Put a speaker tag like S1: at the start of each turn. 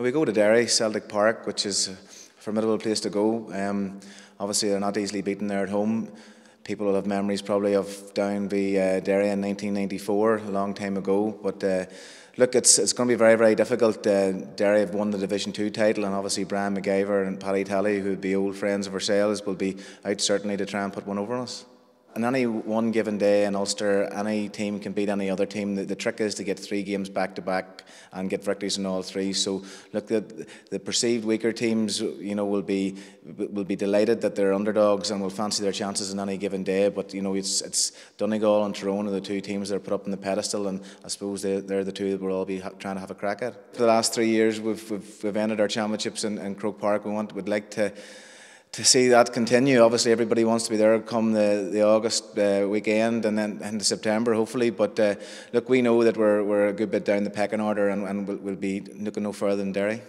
S1: We go to Derry, Celtic Park, which is a formidable place to go. Um, obviously, they're not easily beaten there at home. People will have memories probably of down the uh, Derry in 1994, a long time ago. But uh, look, it's it's going to be very very difficult. Uh, Derry have won the Division Two title, and obviously Brian McIver and Paddy Tally, who would be old friends of ourselves, will be out certainly to try and put one over on us. On any one given day in Ulster, any team can beat any other team. The, the, trick is to get three games back to back and get victories in all three. So, look, the, the perceived weaker teams, you know, will be will be delighted that they're underdogs and will fancy their chances on any given day. But you know, it's it's Donegal and Tyrone are the two teams that are put up on the pedestal, and I suppose they, they're the two that we'll all be trying to have a crack at. For the last three years, we've we've, we've ended our championships in, in Croke Park. We want would like to to see that continue. Obviously, everybody wants to be there come the, the August uh, weekend and then into September, hopefully. But uh, look, we know that we're, we're a good bit down the pecking order and, and we'll, we'll be looking no further than Derry.